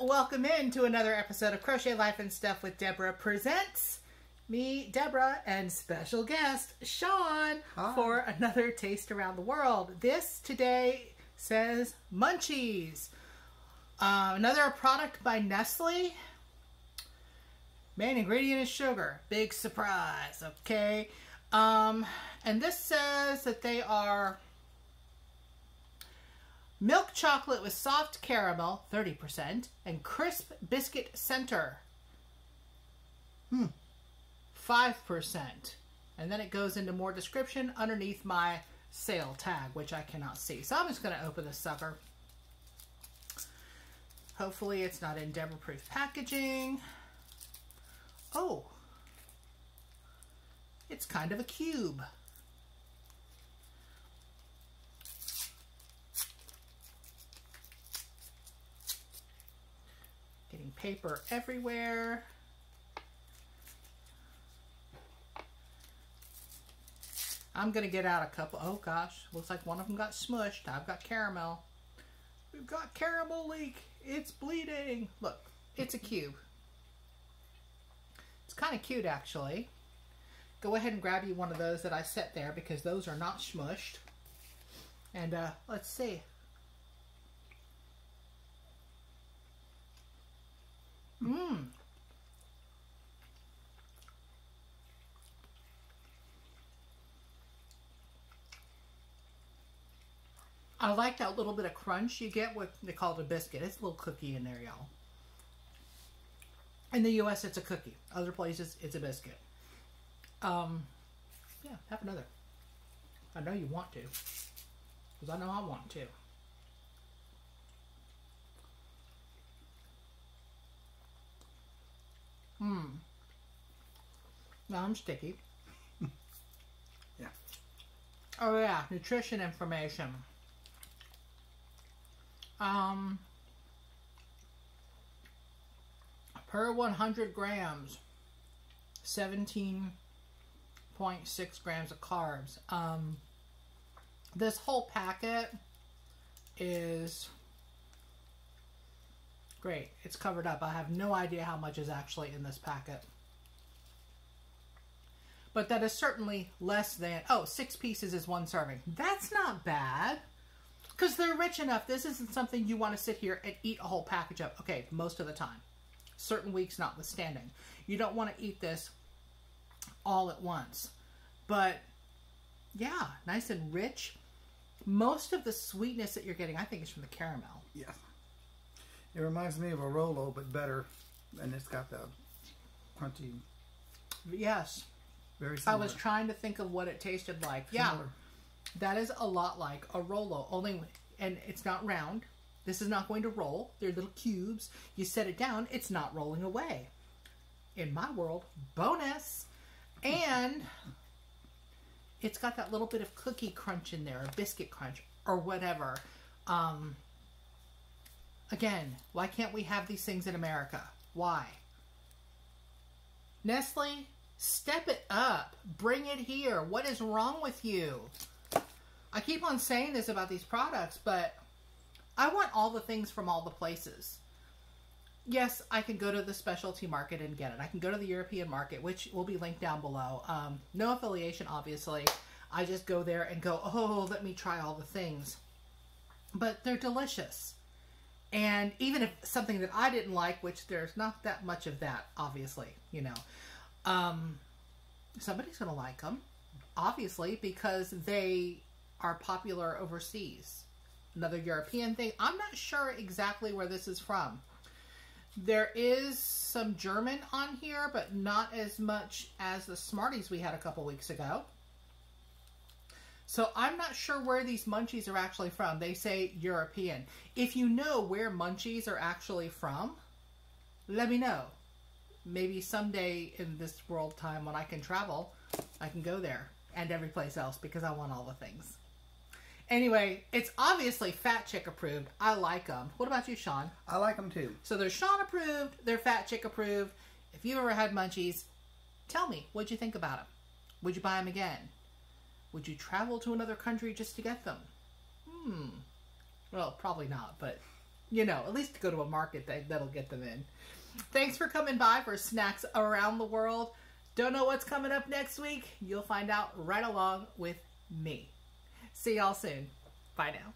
welcome in to another episode of Crochet Life and Stuff with Debra presents me, Debra, and special guest Sean Hi. for another taste around the world. This today says Munchies, uh, another product by Nestle. Main ingredient is sugar. Big surprise. Okay, um, and this says that they are milk chocolate with soft caramel, 30%, and crisp biscuit center, Hmm. 5%. And then it goes into more description underneath my sale tag, which I cannot see. So I'm just going to open this sucker. Hopefully it's not in Debra-proof packaging. Oh. It's kind of a cube. Getting paper everywhere. I'm going to get out a couple. Oh gosh, looks like one of them got smushed. I've got caramel. We've got caramel leak. It's bleeding. Look, it's a cube. It's kind of cute actually. Go ahead and grab you one of those that I set there because those are not smushed. And uh, let's see. Mmm. I like that little bit of crunch you get with they call it a biscuit. It's a little cookie in there, y'all. In the U.S., it's a cookie. Other places, it's a biscuit. Um, yeah, have another. I know you want to, because I know I want to. Hmm. Now I'm sticky. Yeah. Oh yeah, nutrition information. Um, per 100 grams, 17.6 grams of carbs. Um, this whole packet is great. It's covered up. I have no idea how much is actually in this packet. But that is certainly less than, oh, six pieces is one serving. That's not bad. Because they're rich enough. This isn't something you want to sit here and eat a whole package of. Okay, most of the time. Certain weeks notwithstanding. You don't want to eat this all at once. But, yeah, nice and rich. Most of the sweetness that you're getting, I think, is from the caramel. Yes. It reminds me of a Rolo, but better. And it's got the crunchy, Yes. very similar. I was trying to think of what it tasted like. Yeah. That is a lot like a Rolo, only and it's not round. This is not going to roll. They're little cubes. You set it down, it's not rolling away. In my world, bonus. And it's got that little bit of cookie crunch in there, or biscuit crunch, or whatever. Um, again, why can't we have these things in America? Why? Nestle, step it up. Bring it here. What is wrong with you? I keep on saying this about these products, but I want all the things from all the places. Yes, I can go to the specialty market and get it. I can go to the European market, which will be linked down below. Um, no affiliation, obviously. I just go there and go, oh, let me try all the things. But they're delicious. And even if something that I didn't like, which there's not that much of that, obviously, you know, um, somebody's going to like them, obviously, because they are popular overseas. Another European thing. I'm not sure exactly where this is from. There is some German on here, but not as much as the Smarties we had a couple weeks ago. So I'm not sure where these munchies are actually from. They say European. If you know where munchies are actually from, let me know. Maybe someday in this world time when I can travel, I can go there and every place else because I want all the things. Anyway, it's obviously Fat Chick approved. I like them. What about you, Sean? I like them too. So they're Sean approved, they're Fat Chick approved. If you've ever had munchies, tell me, what'd you think about them? Would you buy them again? Would you travel to another country just to get them? Hmm. Well, probably not, but you know, at least to go to a market that, that'll get them in. Thanks for coming by for Snacks Around the World. Don't know what's coming up next week? You'll find out right along with me. See y'all soon. Bye now.